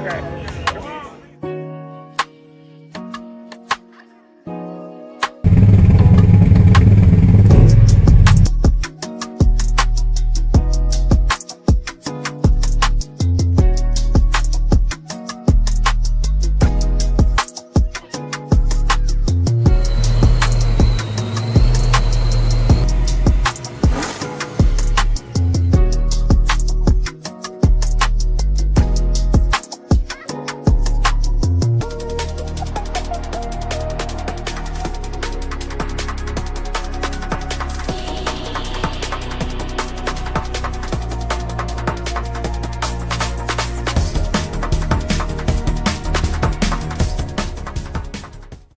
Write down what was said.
Okay.